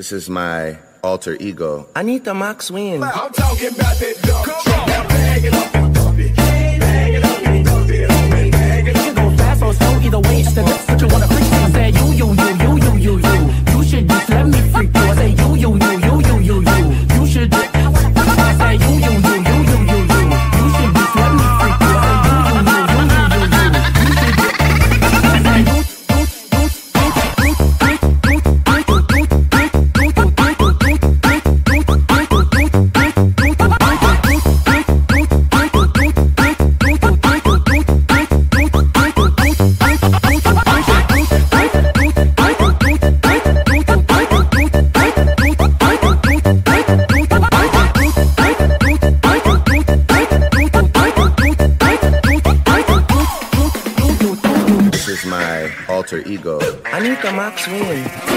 This is my alter ego. Anita Max Wynn. I'm talking about that Come bag it up and dump it. Bag it up and dump it. Bag it up. You go fast or slow, either way, it's the best. But you wanna freak. I said, you, you, you, you, you, you, you. You should just let me freak. I you, you, you. Absolutely.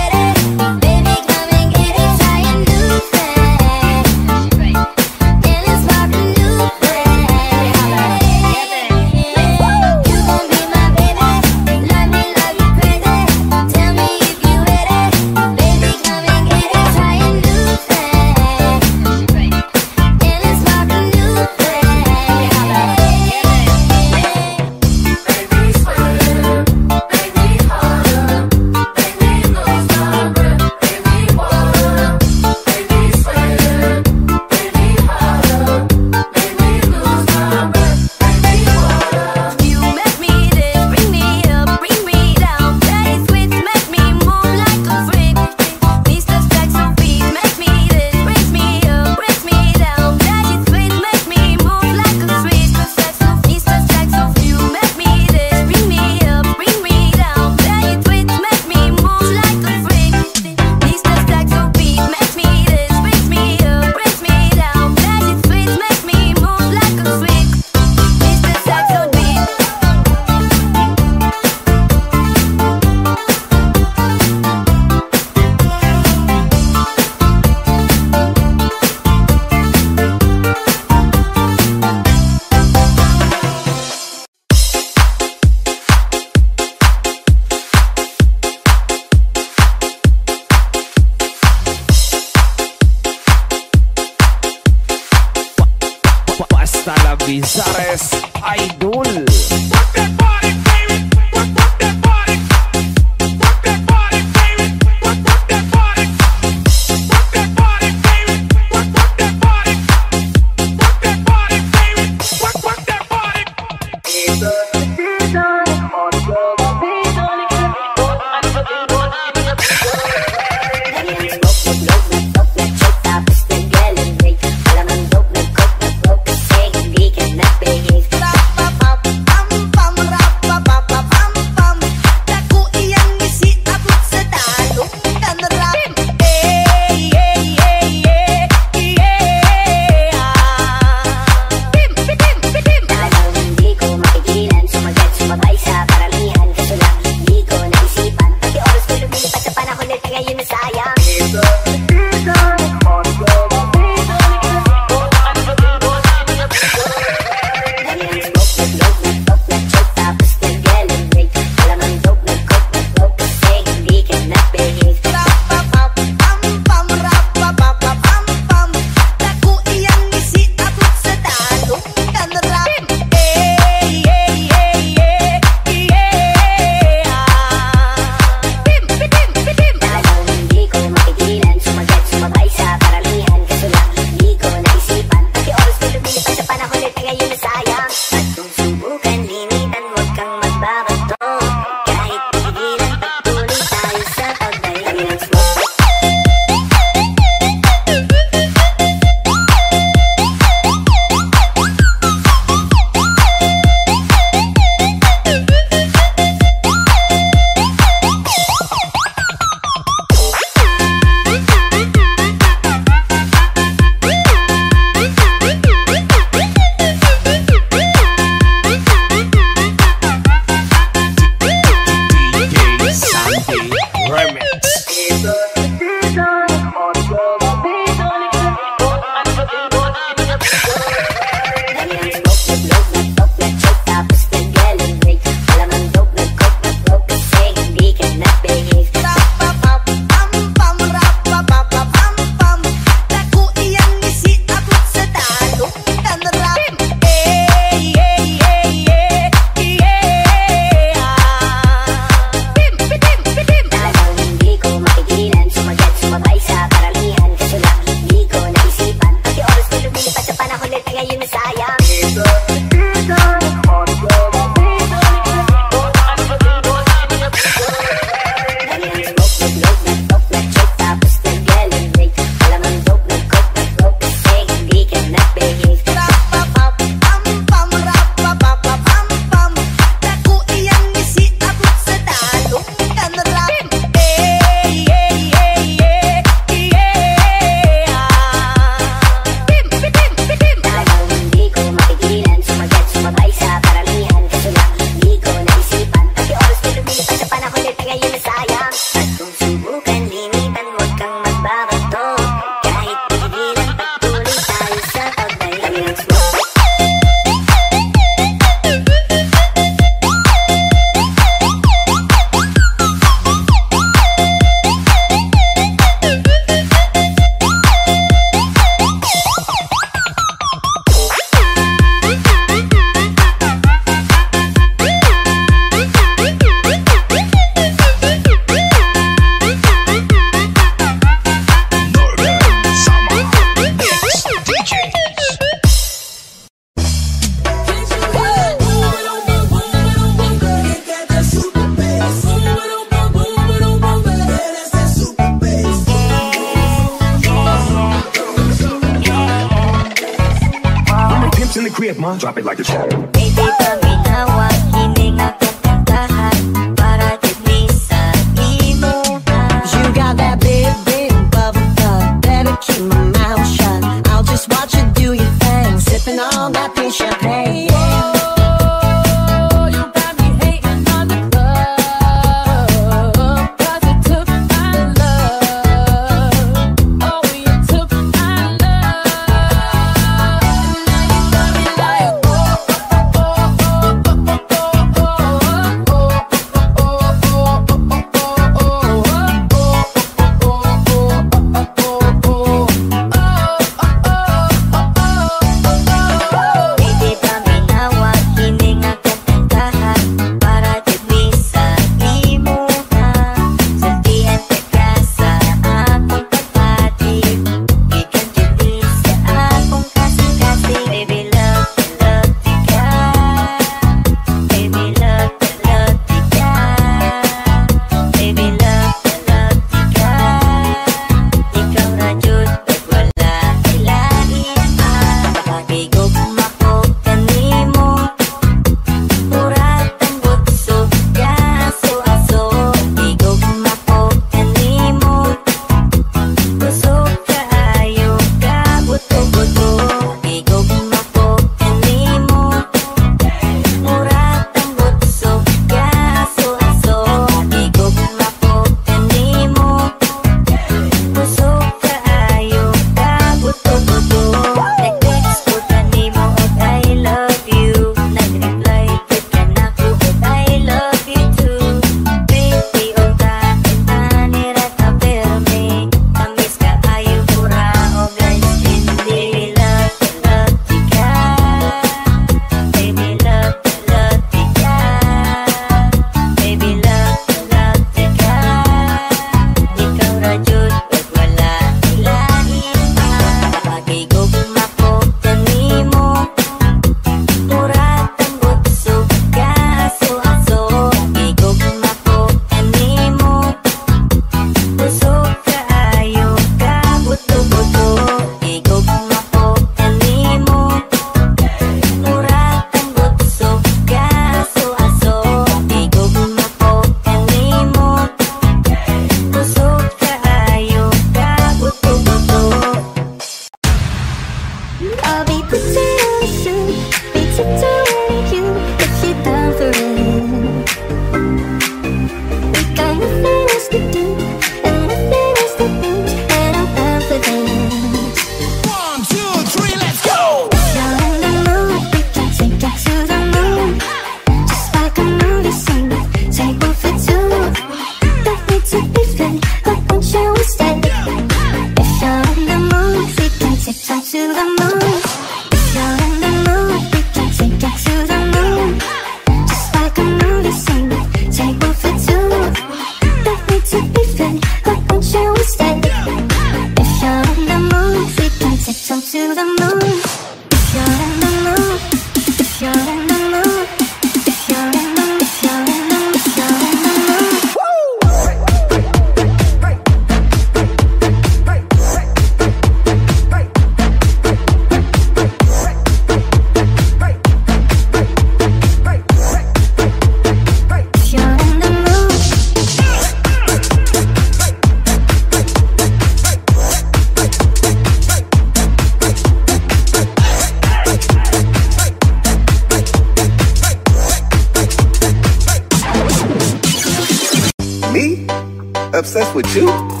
viu?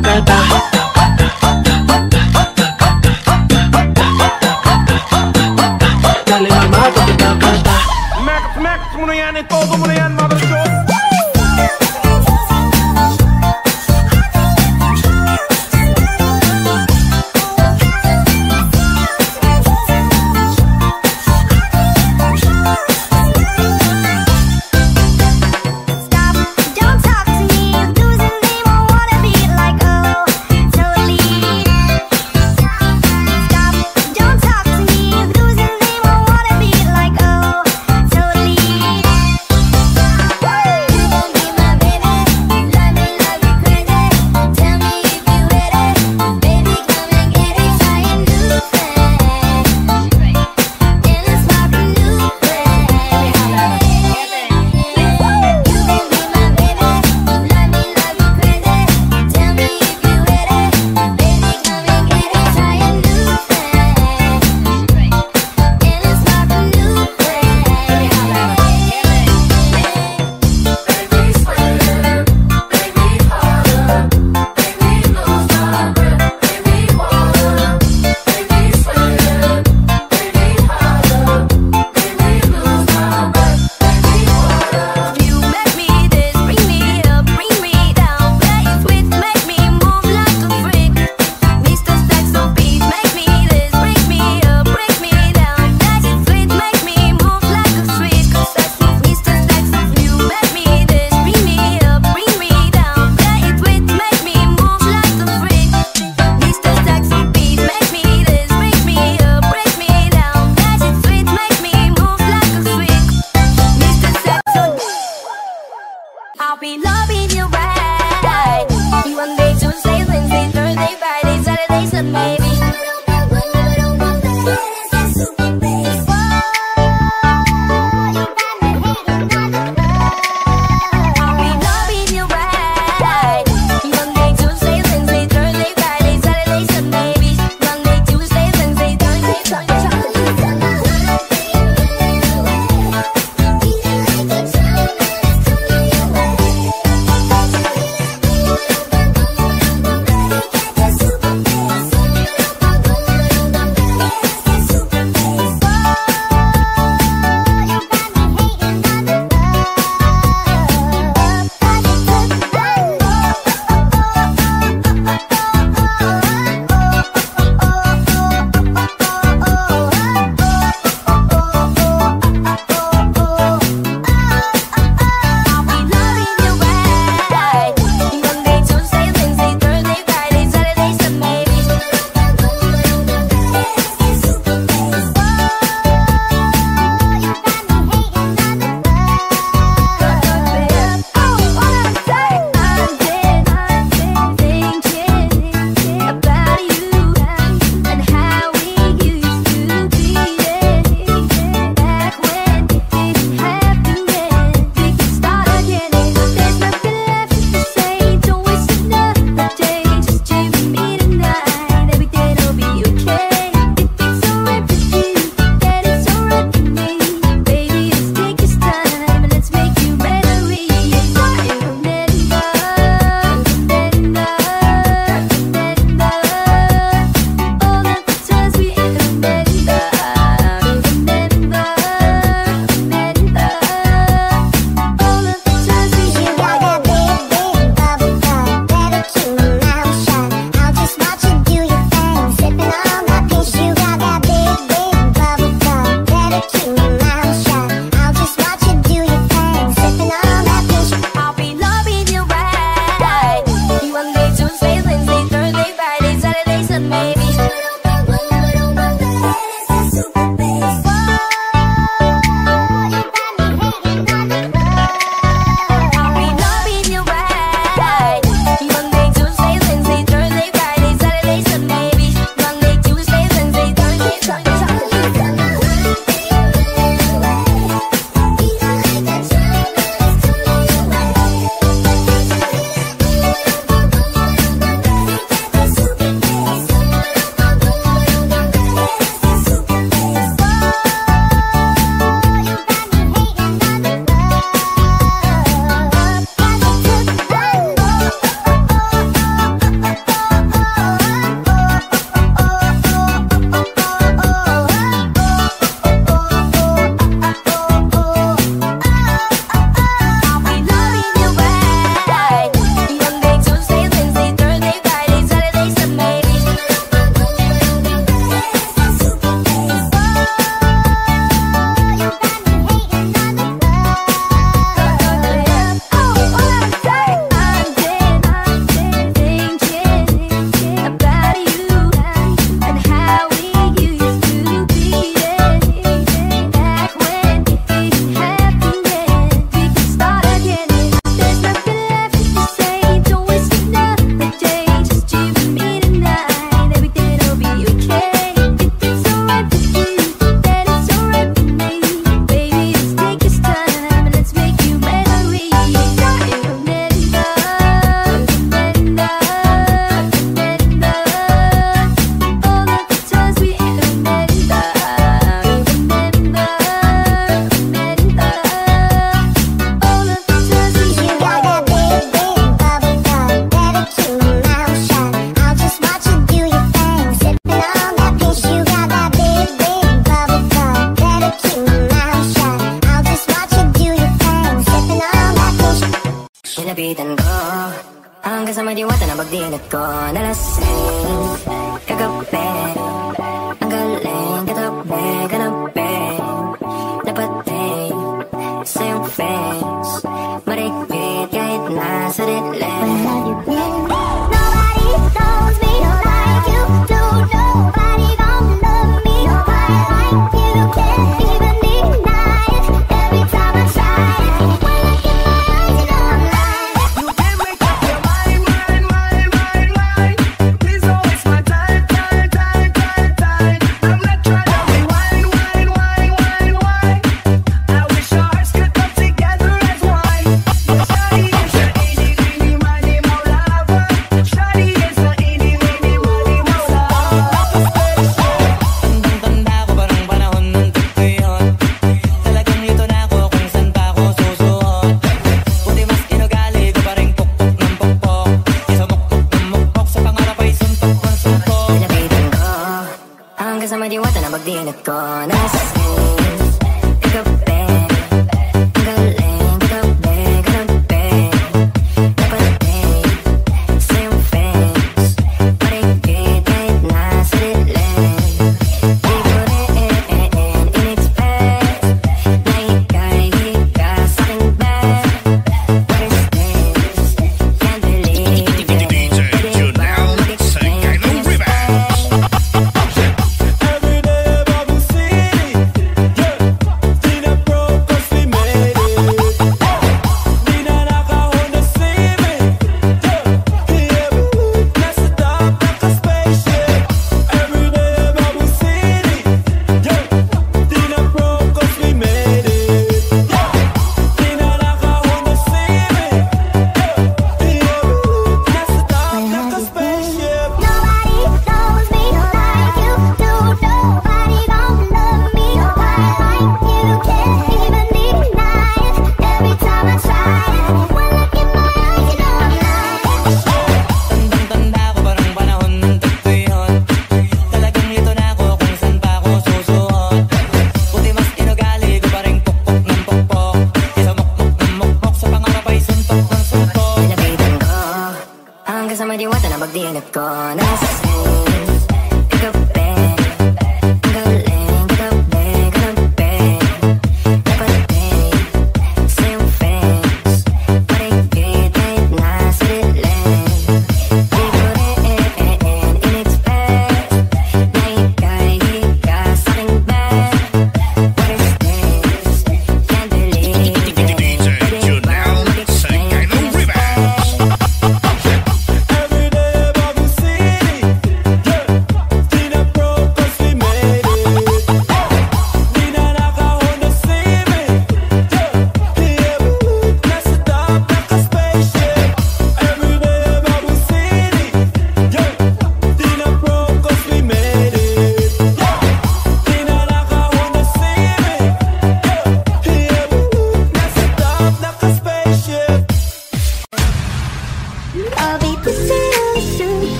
Mamá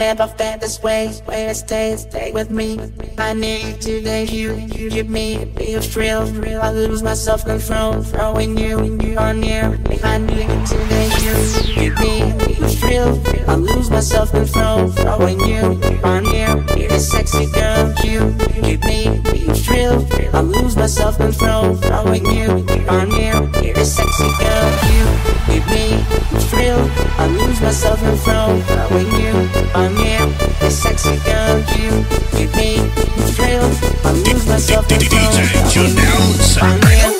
never felt this way, where stay, stay with me. I need to thank you, you give me a feel, real. I lose my self control, throwing you, you on you. I need to you. Give me on a sexy girl, you give me. The thrill. I lose myself control, throwing you on you. You're a sexy girl, you give me. Thrill. I lose myself control, throwing you on you. You're a sexy girl, you give me. The thrill. I lose myself control, throwing you on you.